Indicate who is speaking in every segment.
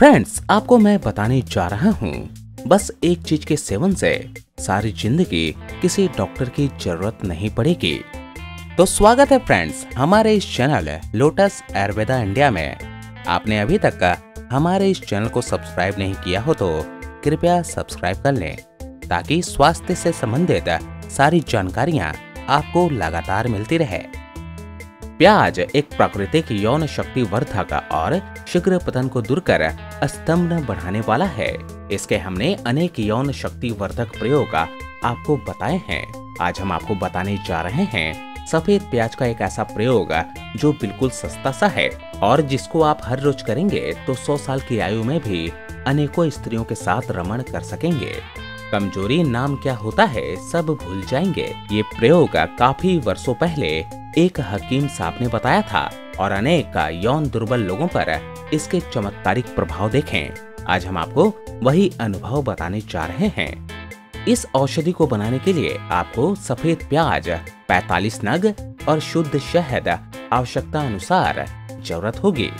Speaker 1: Friends आपको मैं बताने जा रहा हूँ। बस एक चीज़ के सेवन से, सारी ज़िंदगी किसी डॉक्टर की ज़रूरत नहीं पड़ेगी। तो स्वागत है फ्रेंड्स हमारे इस चैनल लोटस आयुर्वेदा इंडिया में। आपने अभी तक का हमारे इस चैनल को सब्सक्राइब नहीं किया हो तो कृपया सब्सक्राइब कर लें, ताकि स्वास्थ्य से संबंधित सारी जानकारियाँ आपको लगातार मिलती रहे। प्याज एक प्राकृतिक यौन शक्ति वर्धक और शीघ्र पतन को दूर कर स्तंभ बढ़ाने वाला है। इसके हमने अनेक यौन शक्ति वर्धक प्रयोग आपको बताए हैं। आज हम आपको बताने जा रहे हैं, सफ़ेद प्याज का एक ऐसा प्रयोग जो बिल्कुल सस्ता सा है और जिसको आप हर रोज करेंगे तो 100 साल की आयु में भी अनेकों स्त्रियों के साथ रमण कर सकेंगे। कमज़ोरी नाम क्या होता है सब भूल जाएँगे। ये प्रयोग काफ़ी वर्षों पहले एक हकीम साहब ने बताया था और अनेक यौन दुर्बल लोगों पर इसके चमत्कारिक प्रभाव देखें। आज हम आपको वही अनुभव बताने जा रहे हैं। इस औषधि को बनाने के लिए आपको सफ़ेद प्याज 45 नग और शुद्ध शहद आवश्यकता अनुसार ज़रूरत होगी।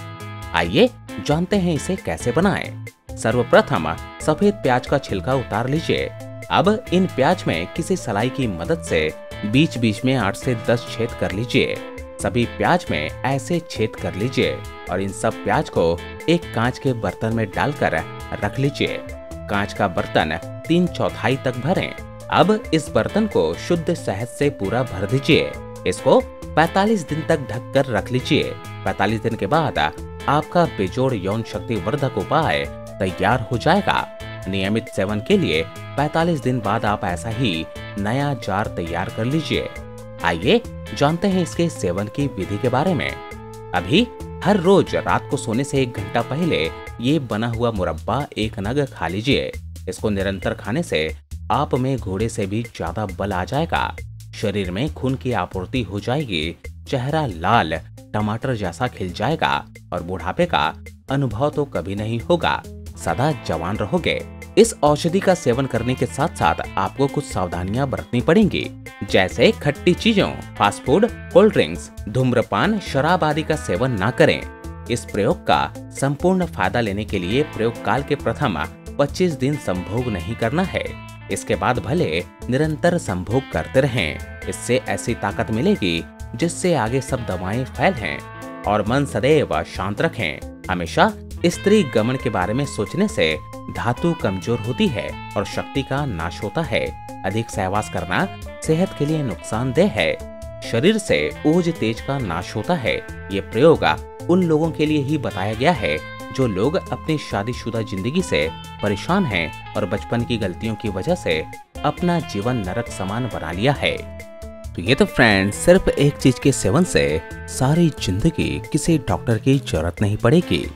Speaker 1: आइए जानते हैं इसे कैसे बनाएँ। सर्वप्रथम सफ़ेद प्याज का छिलका उतार लीजिए। अब इन प्याज में किसी सलाई की मदद से बीच बीच में आठ से दस छेद कर लीजिए। सभी प्याज में ऐसे छेद कर लीजिए और इन सब प्याज को एक कांच के बर्तन में डालकर रख लीजिए। कांच का बर्तन तीन चौथाई तक भरें। अब इस बर्तन को शुद्ध शहद से पूरा भर दीजिए। इसको 45 दिन तक ढक कर रख लीजिए। 45 दिन के बाद आपका बेजोड़ यौन शक्ति वर्धक उपाय तैयार हो जाएगा। नियमित सेवन के लिए 45 दिन बाद आप ऐसा ही नया जार तैयार कर लीजिए। आइए जानते हैं इसके सेवन की विधि के बारे में। अभी हर रोज रात को सोने से एक घंटा पहले ये बना हुआ मुरब्बा एक नग खा लीजिए। इसको निरंतर खाने से आप में घोड़े से भी ज़्यादा बल आ जाएगा। शरीर में खून की आपूर्ति हो जाएगी, चेहरा लाल, टमाटर जैसा खिल जाएगा और बुढ़ापे का अनुभव तो कभी नहीं होगा। सदा जवान रहोगे। इस औषधि का सेवन करने के साथ साथ आपको कुछ सावधानियाँ बरतनी पड़ेंगी, जैसे खट्टी चीज़ों फास्ट फ़ूड कोल्ड ड्रिंक्स धूम्रपान, शराब आदि का सेवन न करें। इस प्रयोग का संपूर्ण फ़ायदा लेने के लिए प्रयोग काल के प्रथम 25 दिन संभोग नहीं करना है। इसके बाद भले निरंतर संभोग करते रहें। इससे ऐसी ताकत मिलेगी जिससे आगे सब दवाएँ फैल हैं और मन सदैव शांत रखें। हमेशा स्त्री गमन के बारे में सोचने से धातु कमज़ोर होती है और शक्ति का नाश होता है। अधिक सहवास करना सेहत के लिए नुकसानदेह है। शरीर से ओज तेज का नाश होता है। ये प्रयोग उन लोगों के लिए ही बताया गया है जो लोग अपनी शादीशुदा ज़िंदगी से परेशान हैं और बचपन की गलतियों की वजह से अपना जीवन नरक समान बना लिया है। तो ये तो फ्रेंड्स सिर्फ़ एक चीज़ के सेवन से सारी ज़िंदगी किसी डॉक्टर की ज़रूरत नहीं पड़ेगी।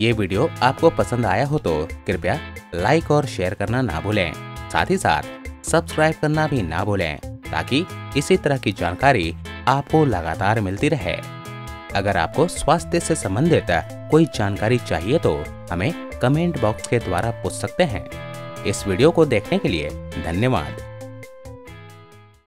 Speaker 1: ये वीडियो आपको पसंद आया हो तो कृपया लाइक और शेयर करना ना भूलें। साथ ही साथ, सब्सक्राइब करना भी ना भूलें, ताकि इसी तरह की जानकारी आपको लगातार मिलती रहे। अगर आपको स्वास्थ्य से संबंधित कोई जानकारी चाहिए तो हमें कमेंट बॉक्स के द्वारा पूछ सकते हैं। इस वीडियो को देखने के लिए धन्यवाद।